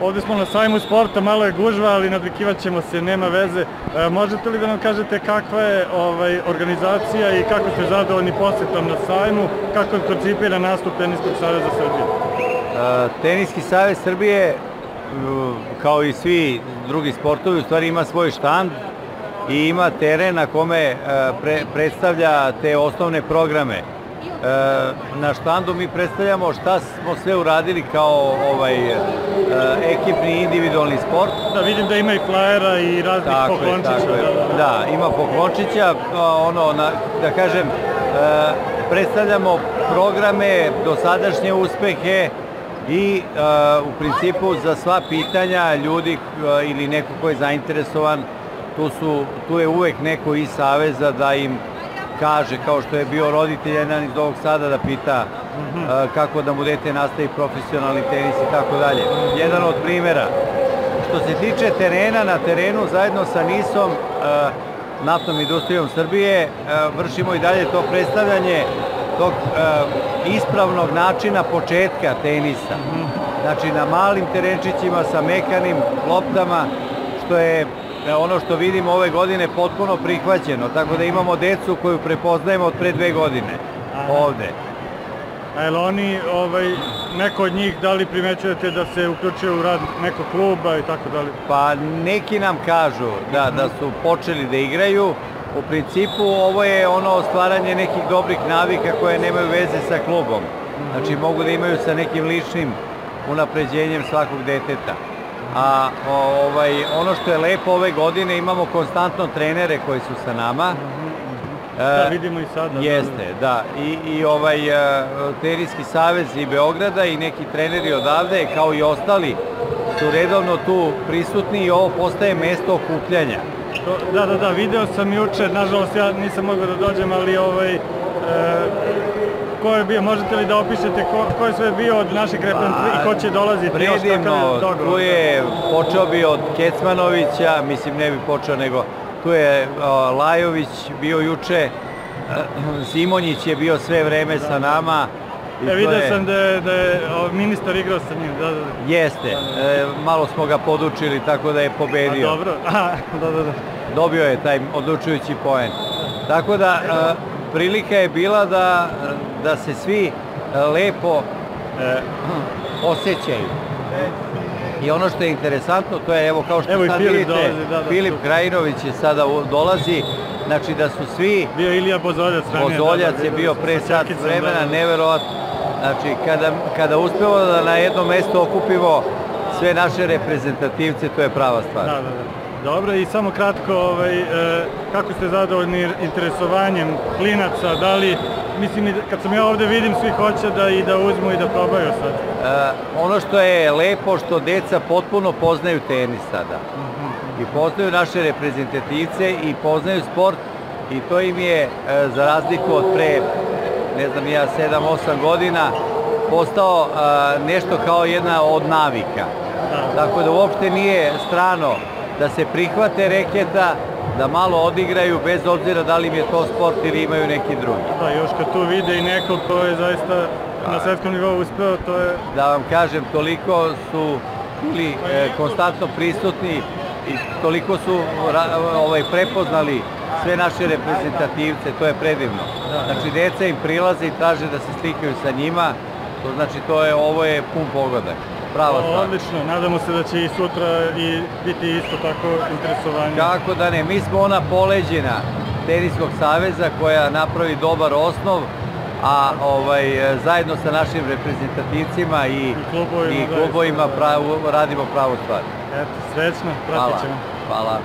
Ovde smo na sajmu sporta, malo je gužva, ali nadvikivat ćemo se, nema veze. E, možete li da nam kažete kakva je ovaj, organizacija i kako ste zadovoljni posjetom na sajmu, kako je koncipira nastup Teniskog saveza Srbije? E, Teniski savez Srbije, kao i svi drugi sportovi, u stvari ima svoj štand i ima teren na kome e, pre, predstavlja te osnovne programe. E, na štandu mi predstavljamo šta smo sve uradili kao ovaj e, ekipni individualni sport. Da, vidim da ima i flajera i raznih tako poklončića. Je, tako je. Da, da, ima poklončića, ono, na, da kažem, e, predstavljamo programe, dosadašnje uspehe i u principu za sva pitanja ljudi ili neko ko je zainteresovan, tu, su, tu je uvek neko iz Saveza da im kaže, kao što je bio roditelj jedan iz Novog Sada da pita uh, kako da mu dete nastavi profesionalni tenis i tako dalje. Jedan od primjera. Što se tiče terena, na terenu zajedno sa NIS-om, uh, naftnom industrijom Srbije, uh, vršimo i dalje to predstavljanje tog ispravnog načina početka tenisa. Znači na malim terenčićima sa mekanim loptama, što je ono što vidimo ove godine potpuno prihvaćeno, tako da imamo decu koju prepoznajemo od pre dve godine Aha. ovde. A je oni, ovaj, neko od njih, da li primećujete da se uključuje u rad nekog kluba i tako da li? Pa neki nam kažu da, da su počeli da igraju. U principu ovo je ono stvaranje nekih dobrih navika koje nemaju veze sa klubom. Znači mogu da imaju sa nekim ličnim unapređenjem svakog deteta a ovaj, ono što je lepo ove godine imamo konstantno trenere koji su sa nama. Da, vidimo i sada. Jeste, da. I, i ovaj e, Terijski savez i Beograda i neki treneri odavde, kao i ostali, su redovno tu prisutni i ovo postaje mesto okupljanja. Da, da, da, video sam juče, nažalost ja nisam mogao da dođem, ali ovaj, e, ko je bio, možete li da opišete ko, ko je sve bio od naših reprezentativa i ko će dolaziti? Predivno, tu je, počeo bi od Kecmanovića, mislim ne bi počeo nego, tu je o, Lajović bio juče, Simonjić je bio sve vreme sa nama. E, vidio sam da je, da je ministar igrao sa njim, da, da, da. Jeste, e, malo smo ga podučili tako da je pobedio. A dobro, a, da, da, da. Dobio je taj odlučujući poen. Tako da, e, prilika je bila da, da se svi e, lepo e, osjećaju. I ono što je interesantno, to je, evo, kao što evo sad Filip vidite, dolazi, da, da, Filip Krajinović je sada dolazi, znači da su svi... Bio Ilija Bozoljac. Bozoljac da, da, je bio pre sat vremena, da, da. neverovatno. Znači, kada, kada uspemo da na jedno mesto okupimo sve naše reprezentativce, to je prava stvar. Da, da, da. Dobro, i samo kratko, ovaj, e, kako ste zadovoljni interesovanjem klinaca, da li, mislim, kad sam ja ovde vidim, svi hoće da i da uzmu i da probaju sad. E, ono što je lepo, što deca potpuno poznaju tenis sada. Mm -hmm. I poznaju naše reprezentativce i poznaju sport i to im je, e, za razliku od pre, ne znam ja, 7-8 godina, postao e, nešto kao jedna od navika. Da. Tako da uopšte nije strano da se prihvate reketa, da malo odigraju bez obzira da li im je to sport ili imaju neki drugi. Da, još kad tu vide i neko ko je zaista da. na svetskom nivou uspeo, to je... Da vam kažem, toliko su bili e, konstantno prisutni i toliko su ovaj, prepoznali sve naše reprezentativce, to je predivno. Da. Znači, deca im prilaze i traže da se slikaju sa njima, to znači, to je, ovo je pun pogodak prava stvar. Odlično, nadamo se da će i sutra i biti isto tako interesovanje. Kako da ne, mi smo ona poleđina Teniskog saveza koja napravi dobar osnov, a ovaj, zajedno sa našim reprezentativcima i, I klubovima, i da, klubovima da, pravu, radimo pravu stvar. Eto, srećno, pratit ćemo. Hvala. Hvala.